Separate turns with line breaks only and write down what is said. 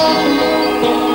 Música